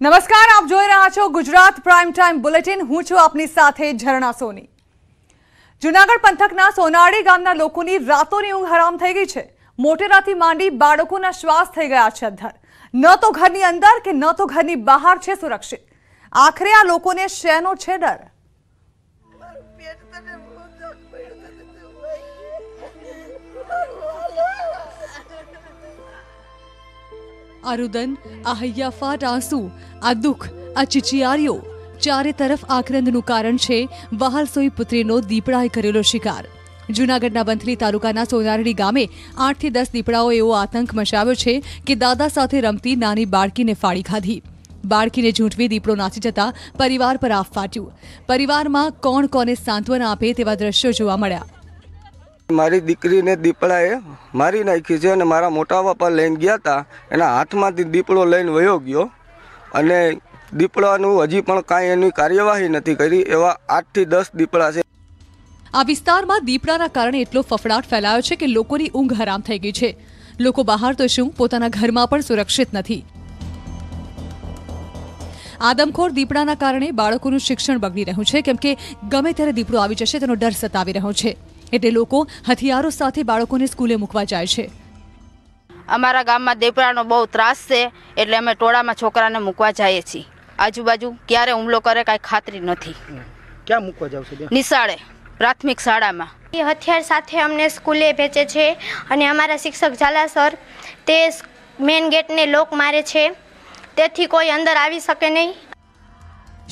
નમસ્કાર, આપ જોઈ રહ્યા છો ગુજરાત પ્રાઇમ ટાઈમ બુલેટિન. હું છું આપની સાથે ઝરણા સોની. જુનાગઢ પંથકના સોનાડી ગામના લોકોની રાતોની ઊંઘ હરામ થઈ ગઈ છે. મોટેરાથી માંડી બાળકોના શ્વાસ થઈ ગયા છે અધર ન તો ઘરની અંદર કે ન તો ઘરની બહાર છે સુરક્ષિત. આખરે આ લોકોને શેનો છે ડર? આ રુદન આ હૈયાફાટ આંસુ આ દુઃખ આ ચિચિયારીઓ ચારે તરફ આક્રંદનું કારણ છે વહાલસોઈ પુત્રીનો દીપડાએ કરેલો શિકાર જૂનાગઢના બંથલી તાલુકાના સોનારડી ગામે આઠથી દસ દીપડાઓ એવો આતંક મચાવ્યો છે કે દાદા સાથે રમતી નાની બાળકીને ફાડી ખાધી બાળકીને ઝૂંટવી દીપડો નાસી જતા પરિવાર પર આફ ફાટ્યું પરિવારમાં કોણ કોને સાંત્વના આપે તેવા દ્રશ્યો જોવા મળ્યા મારી દીકરીને દીપડાએ મારી નાખી છે અને મારા મોટા બાપા લઈને ગયા હતા એના હાથમાંથી દીપડો લઈને વયો ગયો. અને દીપડાનું હજી પણ કાંઈ એની કાર્યવાહી નથી કરી. એવા આઠથી દસ દીપડા છે. આ વિસ્તારમાં દીપડાના કારણે એટલો ફફડાટ ફેલાયો છે કે લોકોની ઊંઘ હરામ થઈ ગઈ છે. લોકો બહાર તો શું, પોતાના ઘરમાં પણ સુરક્ષિત નથી. આદમખોર દીપડાના કારણે બાળકોનું શિક્ષણ બગડી રહ્યું છે. કેમ કે ગમે ત્યારે દીપડો આવી જશે, તેનો ડર સતાવી રહ્યો છે. એટલે લોકો હથિયારો સાથે બાળકોને સ્કૂલે મૂકવા જાય છે. અમારા ગામમાં દેપડાનો બહુ ત્રાસ છે એટલે અમે ટોળામાં છોકરાને મૂકવા જઈએ છીએ. આજુબાજુ ક્યારે હુમલો કરે કાંઈ ખાતરી નથી. ક્યાં મૂકવા જાવ છો નિશાળે પ્રાથમિક શાળામાં. એ હથિયાર સાથે અમને સ્કૂલે ભેજે છે અને અમારા શિક્ષક ઝાલા સર તે મેન ગેટને લોક મારે છે. તેથી કોઈ અંદર આવી શકે નહીં.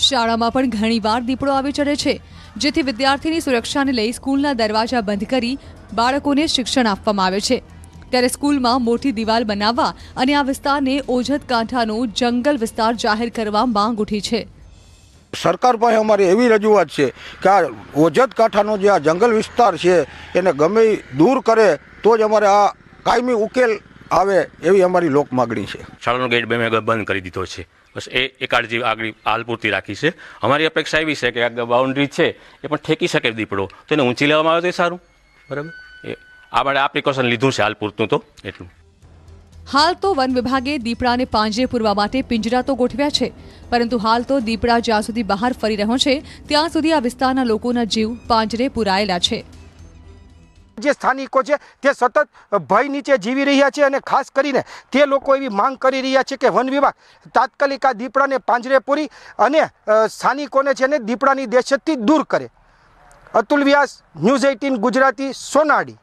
શાળામાં પણ ઘણીવાર દીપડો આવી ચડે છે જેથી વિદ્યાર્થીની સુરક્ષાને લઈ સ્કૂલના દરવાજા બંધ કરી બાળકોને શિક્ષણ આપવામાં આવે છે. ત્યારે સ્કૂલમાં મોટી દિવાલ બનાવવા અને આ વિસ્તારને ઓજત કાંઠાનો જંગલ વિસ્તાર જાહેર કરવા માંગ ઉઠી છે. સરકાર પાસે અમારી એવી રજૂઆત છે કે આ ઓજત કાંઠાનો જે આ જંગલ વિસ્તાર છે એને ગમે દૂર કરે તો જ અમારે આ કાયમી ઉકેલ આવે એવી અમારી લોક માગણી છે. શાળાનો ગેટ બે મેં બંધ કરી દીધો છે. બસ એ એ આગળ હાલ પૂરતી રાખી છે. અમારી અપેક્ષા એવી છે કે આ બાઉન્ડ્રી છે એ પણ ઠેકી શકે દીપડો. તો એને ઊંચી લેવામાં આવે તો એ સારું. બરાબર? એ આ માટે આ પ્રિકોશન લીધું છે હાલ પૂરતું તો. એટલું. હાલ તો વન વિભાગે દીપડાને પાંજરે પૂરવા માટે પિંજરા તો ગોઠવ્યા છે. પરંતુ હાલ તો દીપડા જ્યાં સુધી બહાર ફરી રહ્યો છે, ત્યાં સુધી આ વિસ્તારના લોકોના જીવ પાંજરે પુરાયેલા છે. જે સ્થાનિકો છે, તે સતત ભય નીચે જીવી રહ્યા છે અને ખાસ કરીને તે લોકો એવી માંગ કરી રહ્યા છે કે વન વિભાગ તાત્કાલિક આ દીપડાને પાંજરે પૂરી અને સ્થાનિકોને છે ને દીપડાની દહેશતથી દૂર કરે. Atul Vyas, news eighteen Gujarati, Sonadi.